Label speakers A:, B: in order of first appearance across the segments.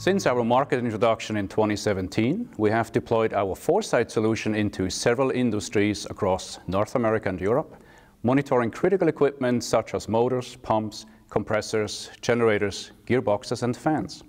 A: Since our market introduction in 2017, we have deployed our Forecyte solution into several industries across North America and Europe, monitoring critical equipment such as motors, pumps, compressors, generators, gearboxes, and fans.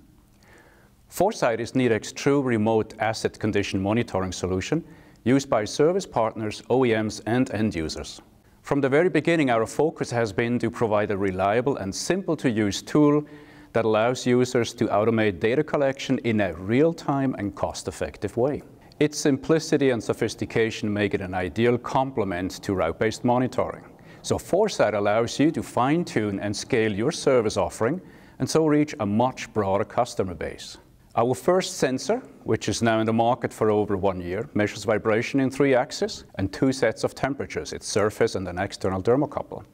A: Forecyte is Nidec's true remote asset condition monitoring solution used by service partners, OEMs, and end users. From the very beginning, our focus has been to provide a reliable and simple-to-use tool that allows users to automate data collection in a real-time and cost-effective way. Its simplicity and sophistication make it an ideal complement to route-based monitoring. So Forecyte allows you to fine-tune and scale your service offering and so reach a much broader customer base. Our first sensor, which is now in the market for over one year, measures vibration in three axes and two sets of temperatures, its surface and an external thermocouple.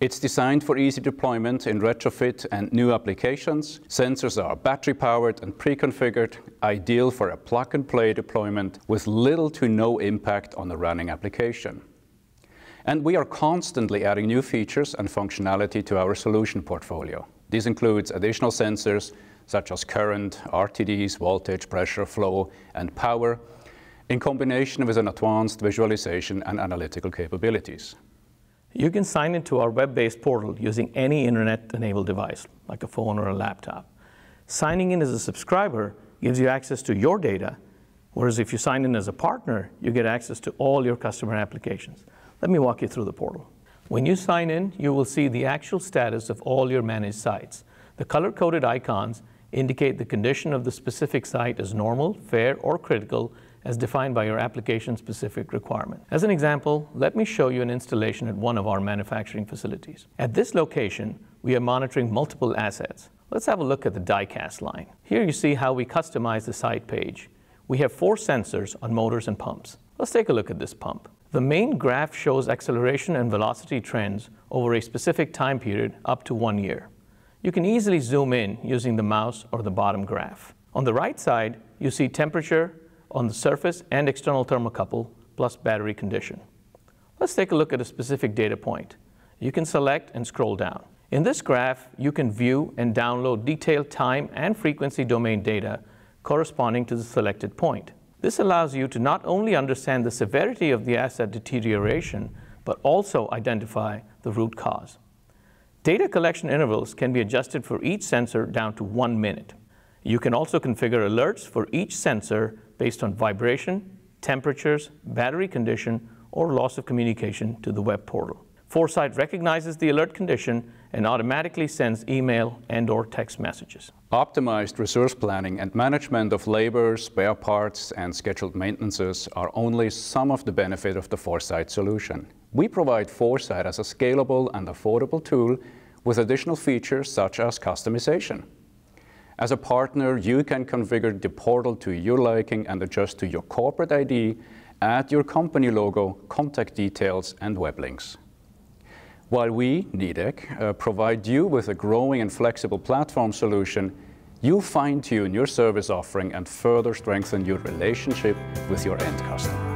A: It's designed for easy deployment in retrofit and new applications. Sensors are battery powered and pre-configured, ideal for a plug and play deployment with little to no impact on the running application. And we are constantly adding new features and functionality to our solution portfolio. This includes additional sensors such as current, RTDs, voltage, pressure, flow, and power, in combination with an advanced visualization and analytical capabilities.
B: You can sign into our web-based portal using any internet-enabled device, like a phone or a laptop. Signing in as a subscriber gives you access to your data, whereas if you sign in as a partner, you get access to all your customer applications. Let me walk you through the portal. When you sign in, you will see the actual status of all your managed sites. The color-coded icons indicate the condition of the specific site as normal, fair, or critical, as defined by your application-specific requirement. As an example, let me show you an installation at one of our manufacturing facilities. At this location, we are monitoring multiple assets. Let's have a look at the die-cast line. Here you see how we customize the site page. We have four sensors on motors and pumps. Let's take a look at this pump. The main graph shows acceleration and velocity trends over a specific time period up to one year. You can easily zoom in using the mouse or the bottom graph. On the right side, you see temperature, on the surface and external thermocouple plus battery condition. Let's take a look at a specific data point. You can select and scroll down. In this graph, you can view and download detailed time and frequency domain data corresponding to the selected point. This allows you to not only understand the severity of the asset deterioration, but also identify the root cause. Data collection intervals can be adjusted for each sensor down to one minute. You can also configure alerts for each sensor based on vibration, temperatures, battery condition, or loss of communication to the web portal. Forecyte recognizes the alert condition and automatically sends email and or text messages.
A: Optimized resource planning and management of labor, spare parts, and scheduled maintenances are only some of the benefit of the Forecyte solution. We provide Forecyte as a scalable and affordable tool with additional features such as customization. As a partner, you can configure the portal to your liking and adjust to your corporate ID, add your company logo, contact details, and web links. While we, Nidec, uh, provide you with a growing and flexible platform solution, you fine-tune your service offering and further strengthen your relationship with your end customer.